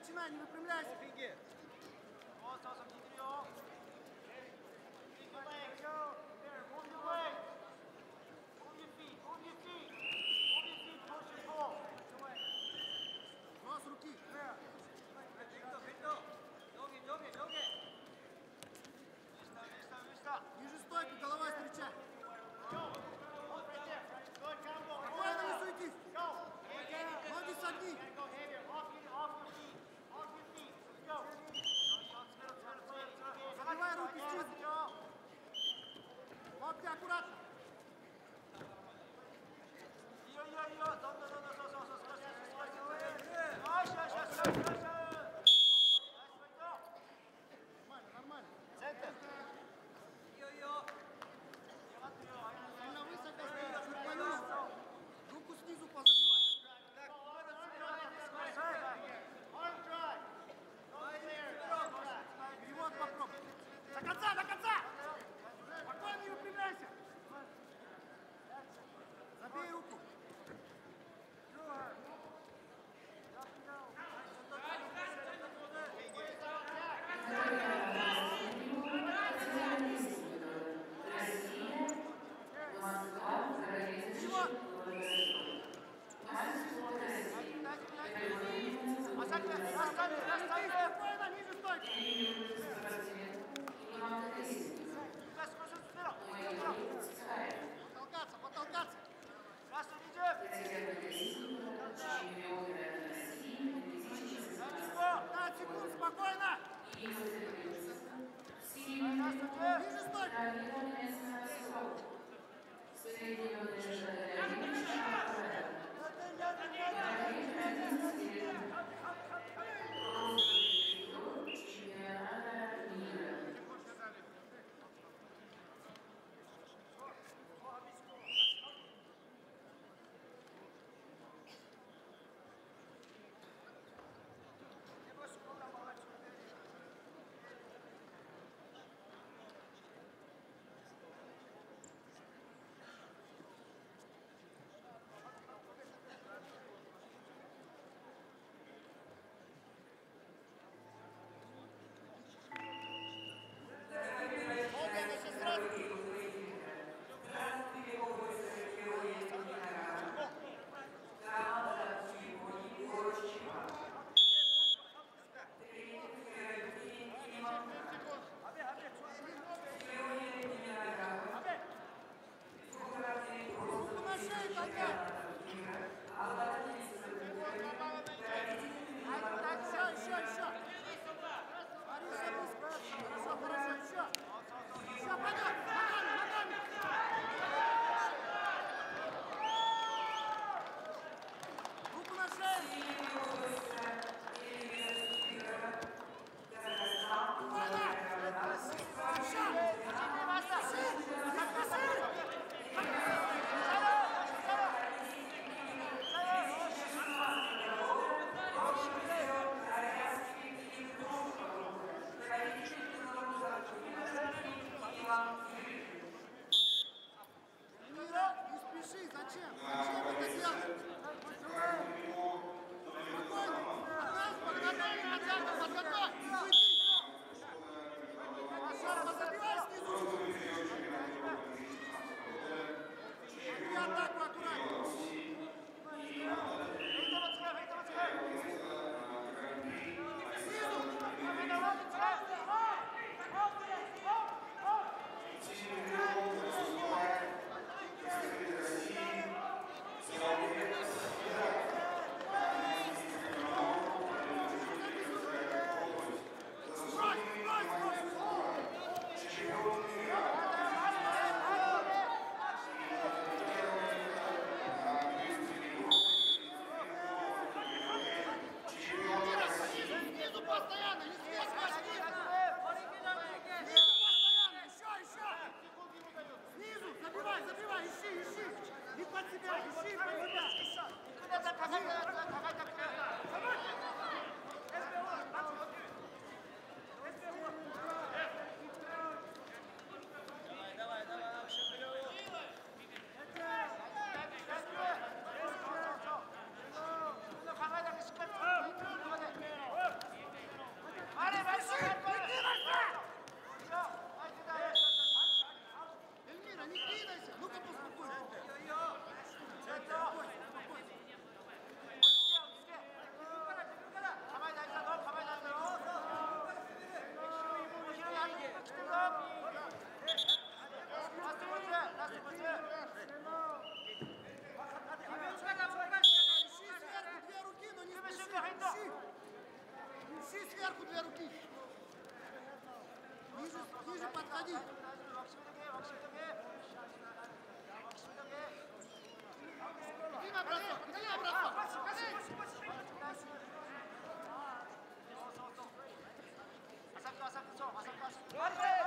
начинай, не выпрямляйся. Фиги. É Akurát! Just look. 대방 Asap, asap, asap, asap.